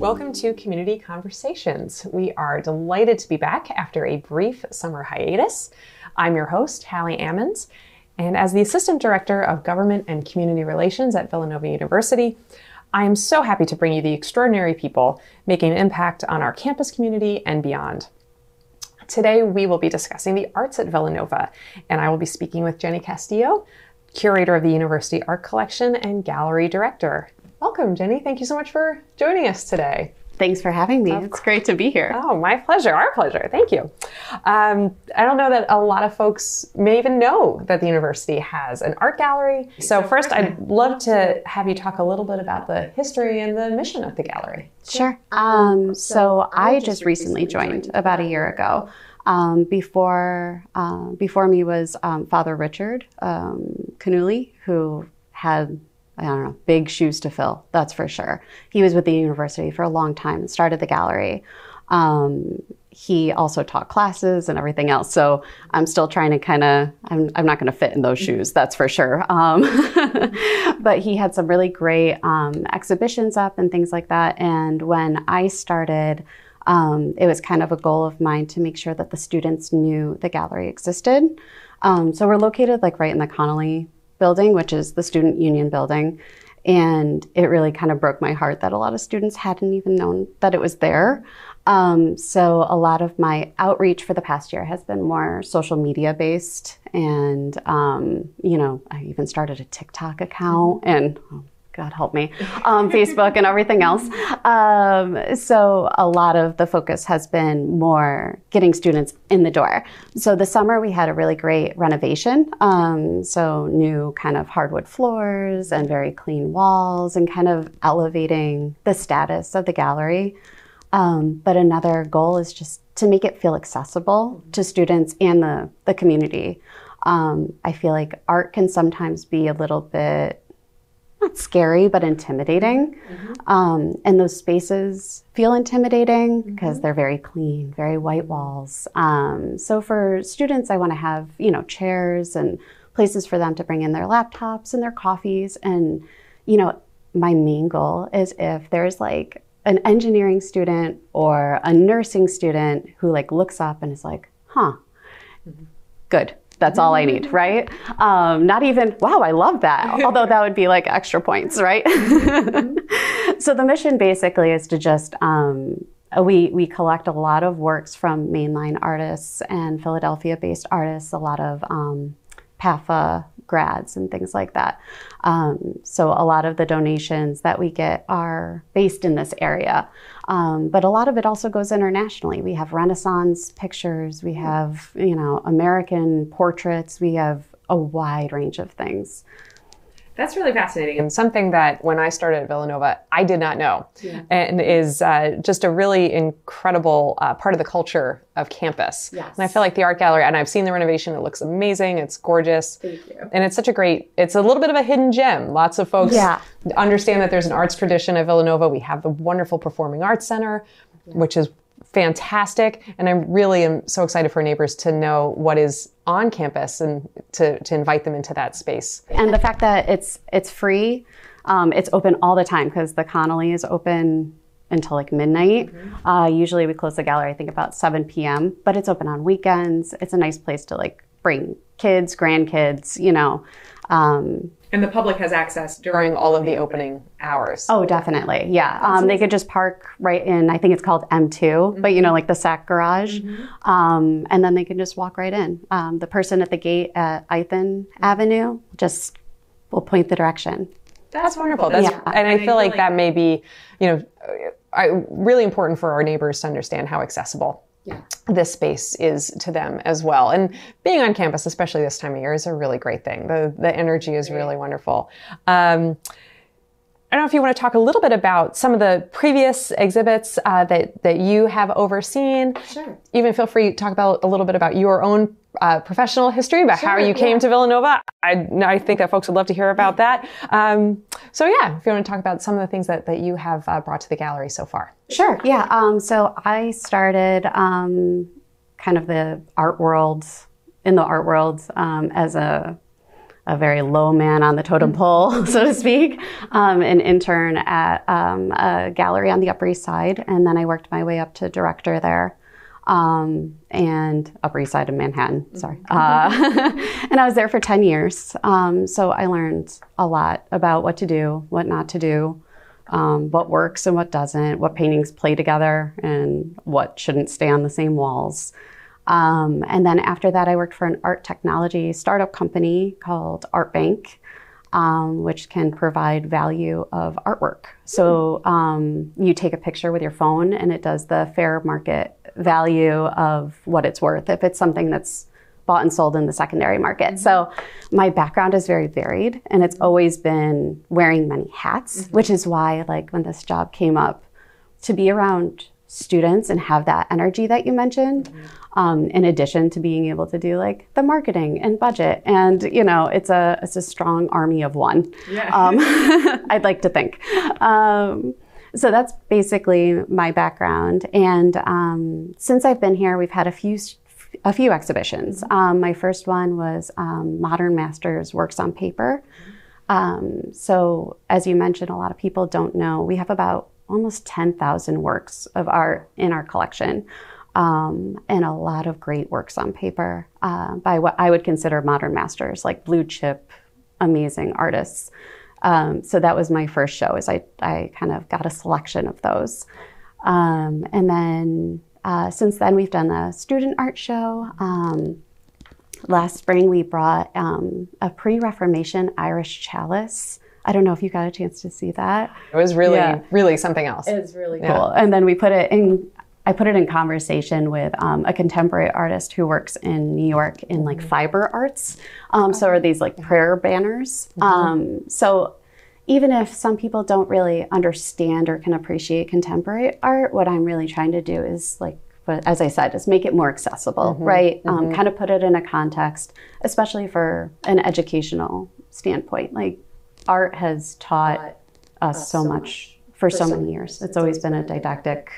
Welcome to Community Conversations. We are delighted to be back after a brief summer hiatus. I'm your host, Hally Ammons, and as the Assistant Director of Government and Community Relations at Villanova University, I am so happy to bring you the extraordinary people making an impact on our campus community and beyond. Today, we will be discussing the arts at Villanova, and I will be speaking with Jennie Castillo, curator of the University Art Collection and gallery director. Welcome, Jennie. Thank you so much for joining us today. Thanks for having me. Of it's great to be here. Oh, my pleasure. Our pleasure. Thank you. Um, I don't know that a lot of folks may even know that the university has an art gallery. So, first, I'd love to have you talk a little bit about the history and the mission of the gallery. Sure. Um, so, I just recently joined about a year ago. Um, before uh, before me was um, Father Richard um, Cannuli, who had I don't know, big shoes to fill, that's for sure. He was with the university for a long time and started the gallery. Um, he also taught classes and everything else. So I'm still trying to kind of, I'm, I'm not going to fit in those shoes, that's for sure. Um, but he had some really great um, exhibitions up and things like that. And when I started, um, it was kind of a goal of mine to make sure that the students knew the gallery existed. Um, so we're located like right in the Connelly building, which is the student union building. And it really kind of broke my heart that a lot of students hadn't even known that it was there. Um, so a lot of my outreach for the past year has been more social media based. And, um, you know, I even started a TikTok account and oh God help me, um, Facebook and everything else. Um, so a lot of the focus has been more getting students in the door. So the summer we had a really great renovation. Um, so new kind of hardwood floors and very clean walls and kind of elevating the status of the gallery. Um, but another goal is just to make it feel accessible to students and the, the community. Um, I feel like art can sometimes be a little bit not scary, but intimidating. Mm-hmm. Um, and those spaces feel intimidating because mm-hmm. they're very clean, very white walls. Um, so for students, I want to have, you know, chairs and places for them to bring in their laptops and their coffees. And, you know, my main goal is if there's like an engineering student or a nursing student who like looks up and is like, huh, mm-hmm. good that's all I need, right? Um, not even, wow, I love that. Although that would be like extra points, right? so the mission basically is to just, um, we, we collect a lot of works from mainline artists and Philadelphia based artists, a lot of um, PAFA grads and things like that. Um, so a lot of the donations that we get are based in this area. Um, but a lot of it also goes internationally. We have Renaissance pictures, we have, you know, American portraits, we have a wide range of things. That's really fascinating and something that when I started at Villanova, I did not know, yeah. and is uh, just a really incredible uh, part of the culture of campus. Yes. And I feel like the art gallery, and I've seen the renovation. It looks amazing. It's gorgeous. Thank you. And it's such a great. It's a little bit of a hidden gem. Lots of folks yeah. understand that there's an arts tradition at Villanova. We have the wonderful Performing Arts Center, yeah. which is fantastic. And I really am so excited for neighbors to know what is on campus and to, to invite them into that space. And the fact that it's it's free, um, it's open all the time because the Connelly is open until like midnight. Mm-hmm. Uh, usually we close the gallery, I think about 7 p.m., but it's open on weekends. It's a nice place to like bring kids, grandkids, you know. Um, and the public has access during all of the opening hours. Oh, definitely. Yeah. Um, they could just park right in, I think it's called M2, mm-hmm. but you know, like the SAC garage. Mm-hmm. Um, and then they can just walk right in. Um, the person at the gate at Ithan Avenue just will point the direction. That's wonderful. That's, yeah. And I feel like that may be, you know, really important for our neighbors to understand how accessible yeah. this space is to them as well. And being on campus, especially this time of year, is a really great thing. The the energy is really wonderful. Um, I don't know if you want to talk a little bit about some of the previous exhibits uh, that that you have overseen. Sure. Even feel free to talk about a little bit about your own uh, professional history about sure, how you came to Villanova. I, I think that folks would love to hear about that. Um, so yeah, if you want to talk about some of the things that, that you have uh, brought to the gallery so far. Sure. Yeah. Um, so I started um, kind of the art world in the art world um, as a a very low man on the totem pole, so to speak, um, an intern at um, a gallery on the Upper East Side. And then I worked my way up to director there. Um, and Upper East Side of Manhattan, sorry. Uh, and I was there for 10 years. Um, so I learned a lot about what to do, what not to do, um, what works and what doesn't, what paintings play together, and what shouldn't stay on the same walls. Um, and then after that, I worked for an art technology startup company called Art Bank, um, which can provide value of artwork. So um, you take a picture with your phone, and it does the fair market value of what it's worth if it's something that's bought and sold in the secondary market. Mm-hmm. So my background is very varied, and it's always been wearing many hats, mm-hmm. which is why, like, when this job came up, to be around students and have that energy that you mentioned mm-hmm. um, in addition to being able to do like the marketing and budget and you know it's a it's a strong army of one yeah. um, i'd like to think um, so that's basically my background and um, since i've been here we've had a few a few exhibitions um, my first one was um, modern masters works on paper mm-hmm. so as you mentioned a lot of people don't know we have about almost 10,000 works of art in our collection. Um, and a lot of great works on paper uh, by what I would consider modern masters, like blue chip, amazing artists. Um, so that was my first show. Is I I kind of got a selection of those, um, and then uh, since then we've done a student art show. Um, last spring we brought um, a pre-Reformation Irish chalice I don't know if you got a chance to see that. It was really, yeah. really something else. It's really yeah. cool. And then we put it in. I put it in conversation with um, a contemporary artist who works in New York in like mm-hmm. fiber arts. Um, so are these like prayer banners. Mm-hmm. Um, so even if some people don't really understand or can appreciate contemporary art, what I'm really trying to do is like as I said, is make it more accessible, mm-hmm, right? Um, mm-hmm. kind of put it in a context, especially for an educational standpoint. Like art has taught us so, so much, much for, for so many years. It's, it's always been a didactic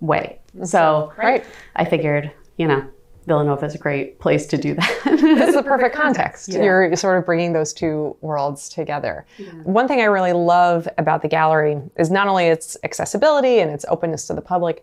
way. So right. I figured, you know, Villanova is a great place to do that. it's the perfect context. Yeah. You're sort of bringing those two worlds together. Yeah. One thing I really love about the gallery is not only its accessibility and its openness to the public,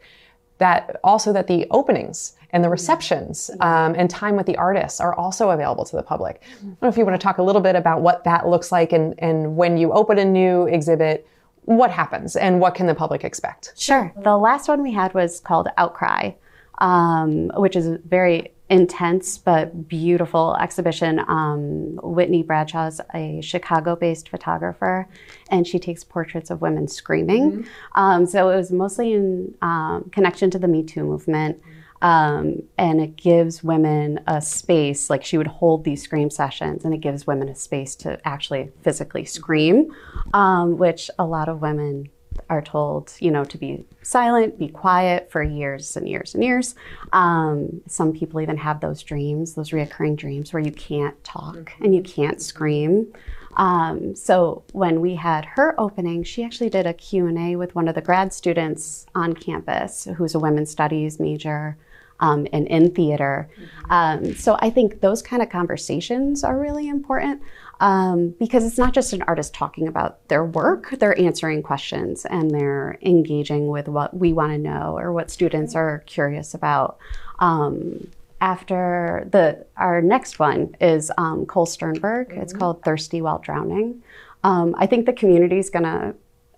that also that the openings and the receptions um, and time with the artists are also available to the public. I don't know if you want to talk a little bit about what that looks like and, and when you open a new exhibit, what happens and what can the public expect? Sure. The last one we had was called Outcry, um, which is a very intense but beautiful exhibition. Um, Whitney Bradshaw's a Chicago based photographer, and she takes portraits of women screaming. Mm-hmm. Um, so it was mostly in um, connection to the Me Too movement. Um, and it gives women a space, like she would hold these scream sessions, and it gives women a space to actually physically scream, um, which a lot of women are told, you know, to be silent, be quiet for years and years and years. Um, some people even have those dreams, those reoccurring dreams where you can't talk mm-hmm. and you can't scream. Um, so when we had her opening, she actually did a Q&A with one of the grad students on campus who's a women's studies major um, and in theater. Mm-hmm. Um, so I think those kind of conversations are really important um, because it's not just an artist talking about their work, they're answering questions and they're engaging with what we want to know or what students are curious about. Um, after the our next one is um, Cole Sternberg. Mm-hmm. It's called Thirsty While Drowning. Um, I think the community is going to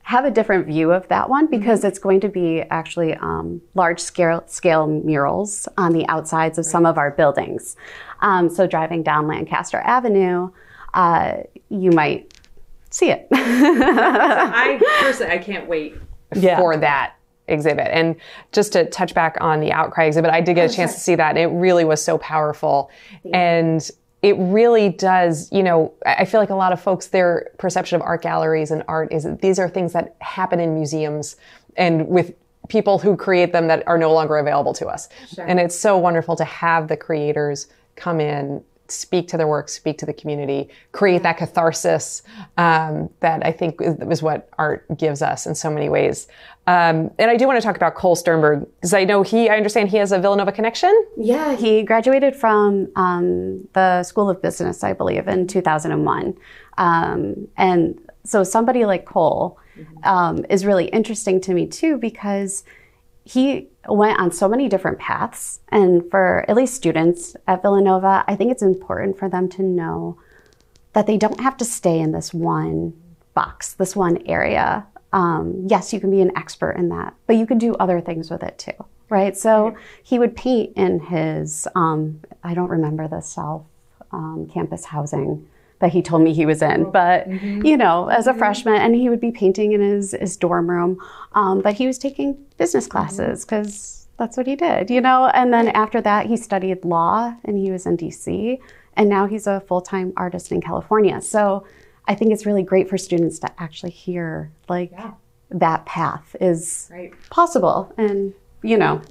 have a different view of that one because mm-hmm. it's going to be actually um, large scale, scale murals on the outsides of some of our buildings. Um, so driving down Lancaster Avenue, uh, you might see it. I personally, I can't wait yeah. for that exhibit. And just to touch back on the outcry exhibit, I did get a chance to see that. It really was so powerful. And it really does, you know, I feel like a lot of folks, their perception of art galleries and art is that these are things that happen in museums and with people who create them that are no longer available to us. Sure. And it's so wonderful to have the creators come in speak to their work, speak to the community, create that catharsis um, that I think is, is, what art gives us in so many ways. Um, and I do want to talk about Cole Sternberg because I know he, I understand he has a Villanova connection. Yeah, he graduated from um, the School of Business, I believe, in 2001. Um, and so somebody like Cole mm-hmm. is really interesting to me too because he went on so many different paths. And for at least students at Villanova, I think it's important for them to know that they don't have to stay in this one box, this one area. Um, yes, you can be an expert in that, but you can do other things with it too, right? So he would paint in his, um, I don't remember the South um, campus housing that he told me he was in. But mm-hmm. you know, as a mm-hmm. freshman, and he would be painting in his his dorm room. Um, but he was taking business mm-hmm. classes because that's what he did, you know. And then after that, he studied law, and he was in D.C. And now he's a full time artist in California. So I think it's really great for students to actually hear like yeah. that path is right. possible and you know,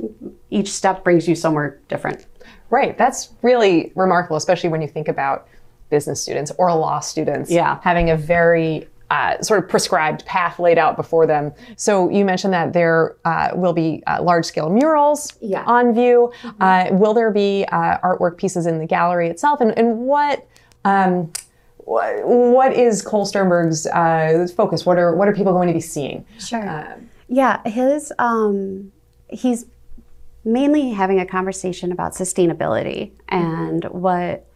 each step brings you somewhere different. Right. That's really remarkable, especially when you think about business students or law students yeah. having a very uh, sort of prescribed path laid out before them. So you mentioned that there uh, will be uh, large scale murals yeah. on view. Mm-hmm. will there be uh, artwork pieces in the gallery itself? And, and what um, what is Cole Sternberg's uh, focus? What are what are people going to be seeing? Sure. yeah, his um, he's mainly having a conversation about sustainability and what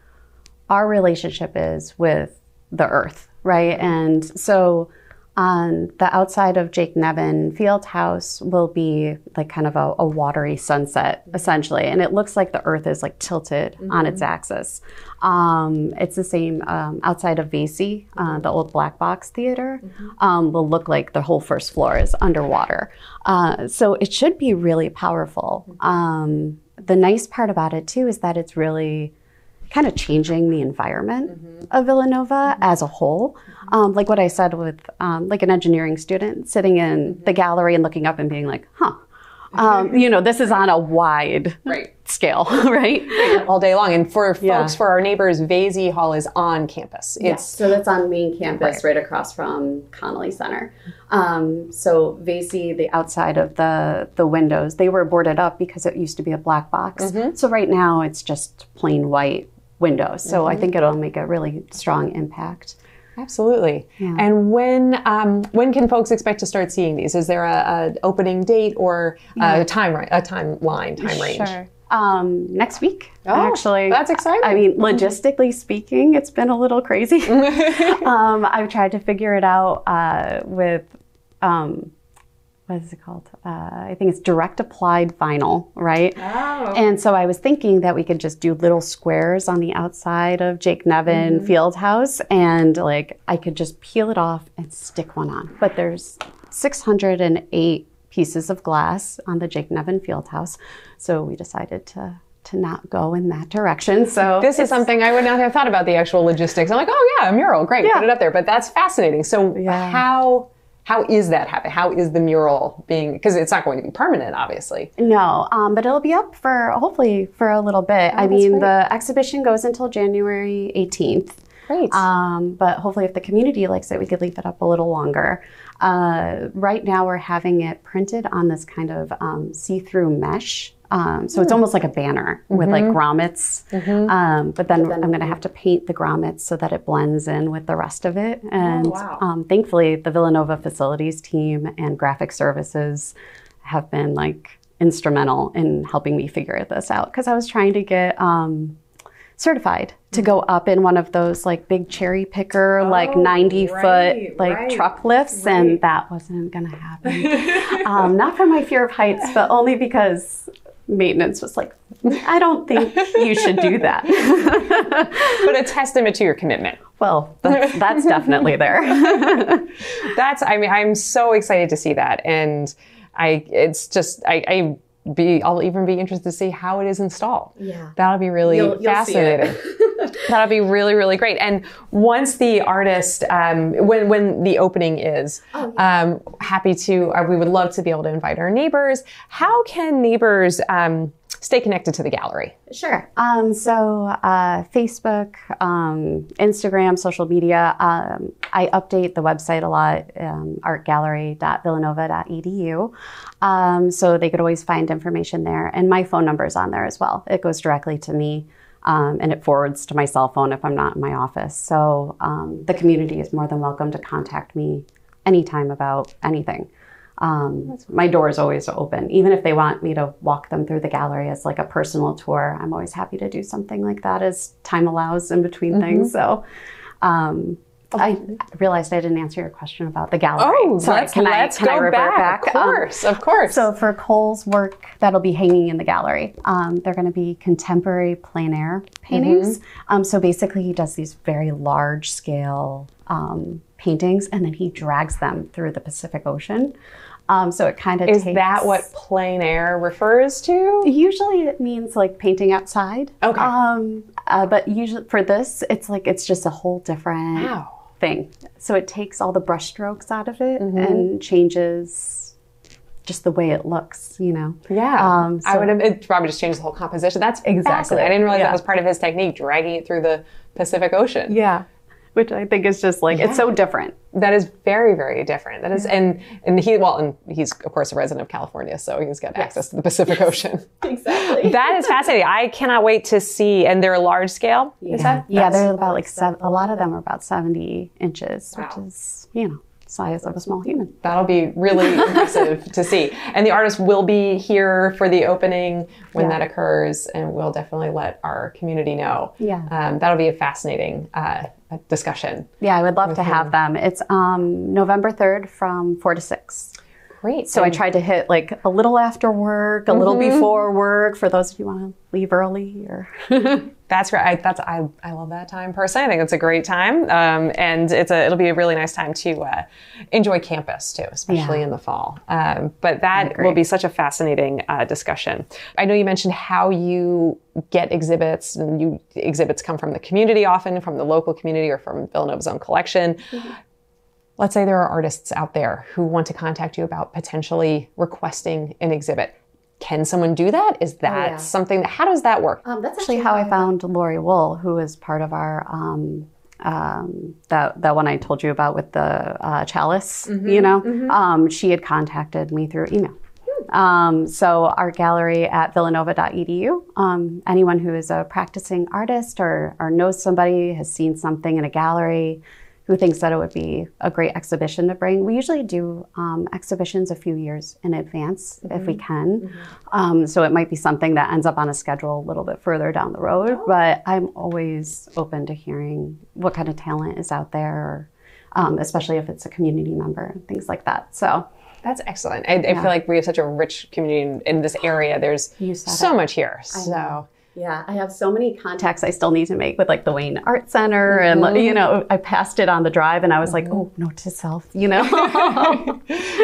our relationship is with the earth, right? And so on the outside of Jake Nevin Field House will be like kind of a, a watery sunset essentially, and it looks like the Earth is like tilted mm-hmm. on its axis. Um, it's the same um, outside of Vasey, uh, the old Black Box Theater. Mm-hmm. Um, will look like the whole first floor is underwater. Uh, so it should be really powerful. Mm-hmm. Um, the nice part about it too is that it's really kind of changing the environment mm-hmm. of Villanova mm-hmm. as a whole. Um, like what I said with um, like an engineering student sitting in mm-hmm. the gallery and looking up and being like, huh. Um, you know, this is on a wide right. scale, right? All day long. And for folks, yeah. for our neighbors, Vasey Hall is on campus. It's yes. so that's on main campus, right, right across from Connelly Center. Um, so Vasey, the outside of the the windows, they were boarded up because it used to be a black box. Mm-hmm. So right now it's just plain white window. So mm-hmm. I think it'll make a really strong impact. Absolutely. Yeah. And when um, when can folks expect to start seeing these? Is there a, a opening date or yeah. a time a timeline time range? Sure. Um, next week, oh, actually. That's exciting. I mean, logistically speaking, it's been a little crazy. um, I've tried to figure it out uh, with um, what is it called? Uh, I think it's direct applied vinyl, right? Oh. And so I was thinking that we could just do little squares on the outside of Jake Nevin mm-hmm. Field House and like I could just peel it off and stick one on. But there's 608 pieces of glass on the Jake Nevin Field House. So we decided to to not go in that direction. So this is something I would not have thought about the actual logistics. I'm like, oh yeah, a mural, great, yeah. put it up there. But that's fascinating. So yeah. how how is that happening? How is the mural being? Because it's not going to be permanent, obviously. No, um, but it'll be up for hopefully for a little bit. Oh, I mean, great. the exhibition goes until January 18th. Great. Um, but hopefully, if the community likes it, we could leave it up a little longer. Uh, right now, we're having it printed on this kind of um, see-through mesh um, so it's hmm. almost like a banner mm-hmm. with like mm-hmm. grommets. Mm-hmm. Um, but, then then I'm going to have to paint the grommets so that it blends in with the rest of it. Oh, and oh, wow. um, thankfully, the Villanova facilities team and graphic services have been like instrumental in helping me figure this out because I was trying to get um, certified to go up in one of those like big cherry picker, oh, like 90 right, foot like right, truck lifts, right. and that wasn't gonna happen. um, not for my fear of heights, but only because maintenance was like, I don't think you should do that. but a testament to your commitment. Well, that's, that's definitely there. that's, I mean, I'm so excited to see that. And I, it's just, I, I be I'll even be interested to see how it is installed. Yeah. That'll be really you'll, you'll fascinating. That'll be really, really great. And once the artist, um, when when the opening is, oh, yeah. um, happy to. Uh, we would love to be able to invite our neighbors. How can neighbors? Um, stay connected to the gallery? Sure. Um, so, uh, Facebook, um, Instagram, social media. Um, I update the website a lot, um, artgallery.villanova.edu. Um, so they could always find information there. And my phone number is on there as well. It goes directly to me. Um, and it forwards to my cell phone if I'm not in my office. So um, the community is more than welcome to contact me anytime about anything. Um, my door is always open. Even if they want me to walk them through the gallery as like a personal tour, I'm always happy to do something like that as time allows in between Mm-hmm. things. So um, I realized I didn't answer your question about the gallery. Oh, Sorry, let's, can I- let's can I go revert back. Of Um, course, of course. so for Cole's work that'll be hanging in the gallery, um, they're going to be contemporary plein air paintings. Mm-hmm. Um, so basically, he does these very large scale um, paintings, and then he drags them through the Pacific Ocean. Um, so it kind of is takes, that what plein air refers to? Usually it means like painting outside. Okay. Um, uh, but usually for this, it's like it's just a whole different Wow. thing. So it takes all the brushstrokes out of it Mm-hmm. and changes just the way it looks, you know. Yeah, Um, I would have. It probably just changed the whole composition. That's Exactly. I didn't realize that was part of his technique, dragging it through the Pacific Ocean. Yeah. Which I think is just like, it's so different. That is very, very different. That is, and and he well, and he's of course a resident of California, so he's got access to the Pacific Ocean. Exactly. That is fascinating. I cannot wait to see. And they're large scale. Is that? yeah, they're about like seven, a lot of them are about 70 inches, Wow. which is, you know, size of a small human. That'll be really impressive to see. And the artist will be here for the opening when Yeah. that occurs, and we'll definitely let our community know. Yeah. Um, that'll be a fascinating uh, discussion. Yeah, I would love to have them. It's um, November 3rd from 4 to 6. Great. So I tried to hit like a little after work, a little before work for those of you want to leave early or That's great. I, that's I, I love that time personally. I think it's a great time, um, and it's a it'll be a really nice time to uh, enjoy campus too, especially Yeah. in the fall. Um, but that will be such a fascinating uh, discussion. I know you mentioned how you get exhibits, and you exhibits come from the community often, from the local community, or from Villanova's own collection. Let's say there are artists out there who want to contact you about potentially requesting an exhibit. Can someone do that? Is that yeah. something? That, how does that work? Um, that's actually how I found Lori Wool, who is part of our um, um, that that one I told you about with the uh, chalice. You know, um, she had contacted me through email. Um, so our gallery at villanova.edu. Um, anyone who is a practicing artist or, or knows somebody has seen something in a gallery who thinks that it would be a great exhibition to bring. We usually do um, exhibitions a few years in advance if we can. Um, so it might be something that ends up on a schedule a little bit further down the road. But I'm always open to hearing what kind of talent is out there, or, um, especially if it's a community member and things like that. So That's excellent. I, I feel like we have such a rich community in, in this area. There's so it. much here. So Yeah, I have so many contacts I still need to make with like the Wayne Art Center, and you know, I passed it on the drive, and I was like, oh, note to self, you know.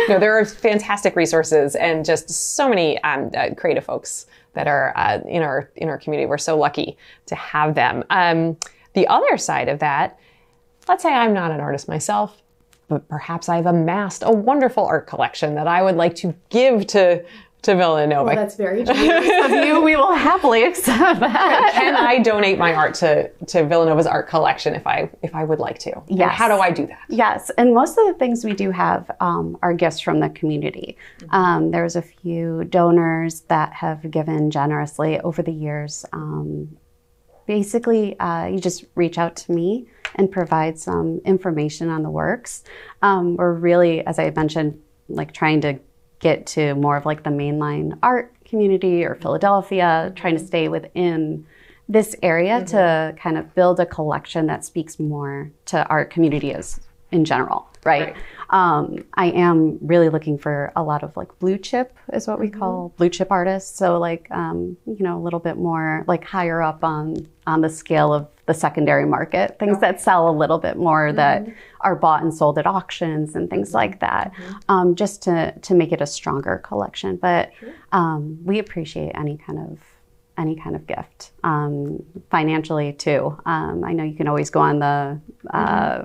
no, there are fantastic resources and just so many um, uh, creative folks that are uh, in our in our community. We're so lucky to have them. Um, the other side of that, let's say I'm not an artist myself, but perhaps I've amassed a wonderful art collection that I would like to give to to Villanova. That's very generous of you. We will happily accept that. Can I donate my art to, to Villanova's art collection if I if I would like to? And how do I do that? Yes, and most of the things we do have um, are gifts from the community. Um, there's a few donors that have given generously over the years. Um, basically, uh, you just reach out to me and provide some information on the works. Um, we're really, as I mentioned, like trying to get to more of like the mainline art community or mm-hmm. Philadelphia, trying to mm-hmm. stay within this area to mm-hmm. kind of build a collection that speaks more to art community as in general, right? Right. Um, I am really looking for a lot of like blue chip is what we call blue chip artists. So like um, you know a little bit more like higher up on on the scale of the secondary market, things that sell a little bit more that are bought and sold at auctions and things like that, um, just to to make it a stronger collection. But um, we appreciate any kind of any kind of gift um, financially too. Um, I know you can always go on the uh,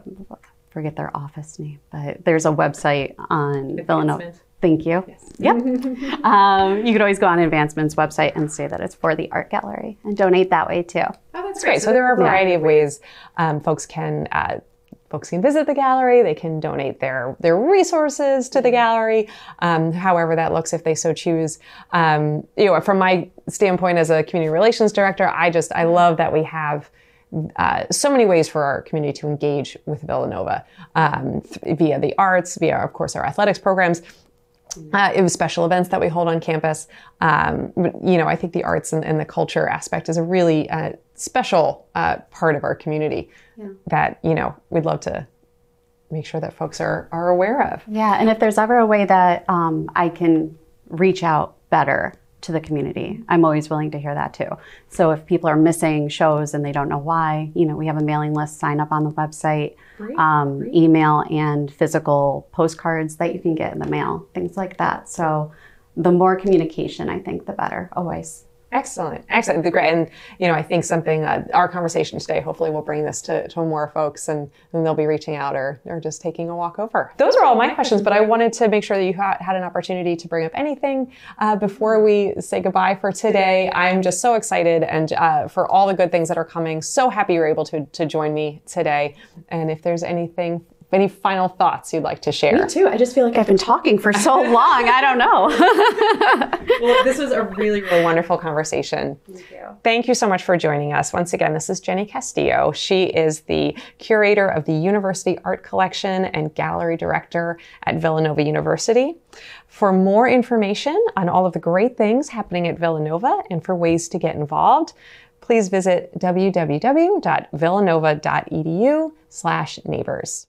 forget their office name, but there's a website on Villanova. Thank you. Yes. Yep. um, you could always go on Advancement's website and say that it's for the art gallery and donate that way too. Oh, that's great. So there are a variety yeah. of ways um, folks can uh, folks can visit the gallery. They can donate their their resources to the mm-hmm. gallery, um, however that looks if they so choose. Um, you know, from my standpoint as a community relations director, I just I love that we have uh, so many ways for our community to engage with Villanova um, th- via the arts, via, of course, our athletics programs. Uh, it was special events that we hold on campus. Um, but, you know, I think the arts and, and the culture aspect is a really uh, special uh, part of our community yeah. that, you know, we'd love to make sure that folks are, are aware of. Yeah, and if there's ever a way that um, I can reach out better to the community. I'm always willing to hear that too. So if people are missing shows and they don't know why, you know, we have a mailing list, sign up on the website, great, um, great. email and physical postcards that you can get in the mail, things like that. So the more communication, I think, the better, always. Excellent, excellent, great. And you know, I think something uh, our conversation today hopefully will bring this to, to more folks, and then they'll be reaching out or or just taking a walk over. Those are all my questions, but I wanted to make sure that you had an opportunity to bring up anything uh, before we say goodbye for today. I'm just so excited and uh, for all the good things that are coming. So happy you're able to to join me today. And if there's anything any final thoughts you'd like to share? Me too. I just feel like I've been talking for so long. I don't know. well, this was a really, really wonderful conversation. Thank you. Thank you so much for joining us. Once again, this is Jennie Castillo. She is the curator of the University Art Collection and gallery director at Villanova University. For more information on all of the great things happening at Villanova and for ways to get involved, please visit www.villanova.edu slash neighbors.